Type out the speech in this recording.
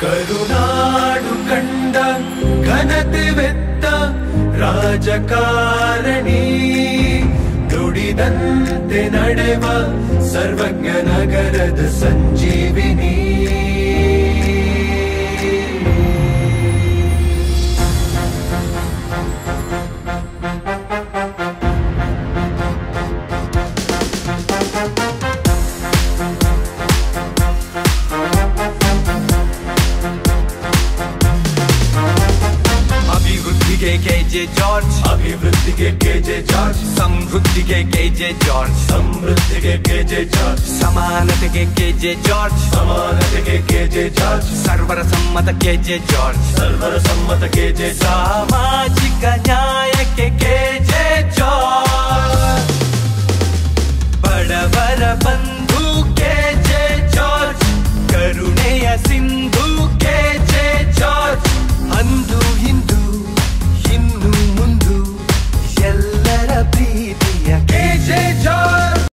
ಕರುನಾಡು ಕಂಡ ಘನತೆವೆತ್ತ ರಾಜಕಾರಣಿ ನುಡಿದಂತೆ ನಡೆವ ಸರ್ವಜ್ಞ ನಗರದ ಸಂಜೀವಿನಿ जे जॉर्ज अभिवृद्धि के के जे जॉर्ज समृद्धि के के जे जॉर्ज समृद्धि के के जे जॉर्ज समानते के के जे जॉर्ज समानते के के जे जॉर्ज सर्वर सम्मत के जे जॉर्ज सर्वर सम्मत के जे सामाजिक न्याय के के जे जॉर्ज बड़वर बंद